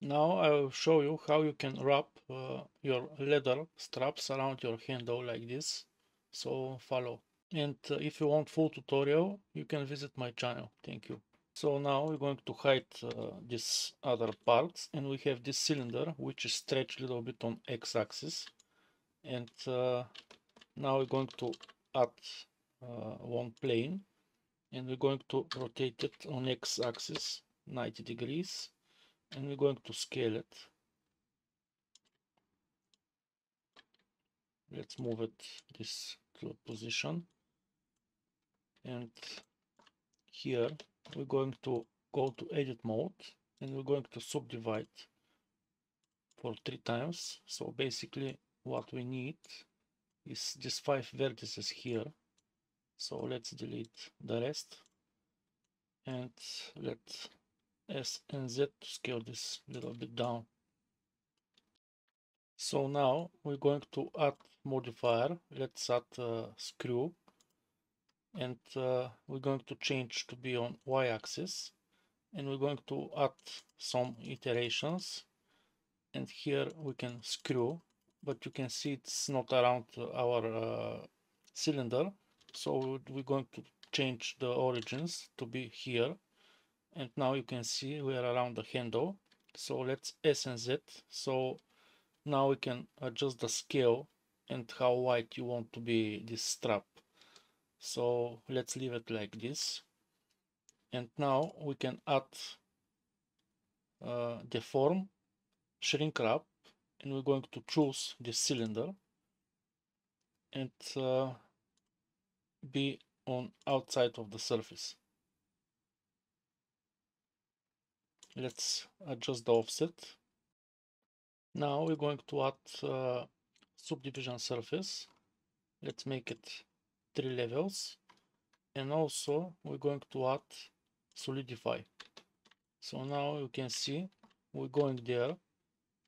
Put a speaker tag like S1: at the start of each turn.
S1: Now I will show you how you can wrap uh, your leather straps around your handle like this. So follow. And uh, if you want full tutorial, you can visit my channel. Thank you. So now we're going to hide uh, these other parts and we have this cylinder which is stretched a little bit on x-axis and uh, now we're going to add uh, one plane and we're going to rotate it on x-axis 90 degrees and we're going to scale it. Let's move it this to a position. And here we're going to go to edit mode and we're going to subdivide for three times. So basically what we need is just five vertices here. So let's delete the rest and let S and Z to scale this a little bit down. So now we're going to add modifier. Let's add a screw. And uh, we're going to change to be on y-axis. And we're going to add some iterations. And here we can screw. But you can see it's not around our uh, cylinder. So we're going to change the origins to be here and now you can see we are around the handle. So let's S and Z. So now we can adjust the scale and how wide you want to be this strap. So let's leave it like this. And now we can add uh, deform shrink wrap and we're going to choose the cylinder. And uh, be on outside of the surface let's adjust the offset. Now we're going to add uh, subdivision surface. Let's make it three levels. And also we're going to add solidify. So now you can see we're going there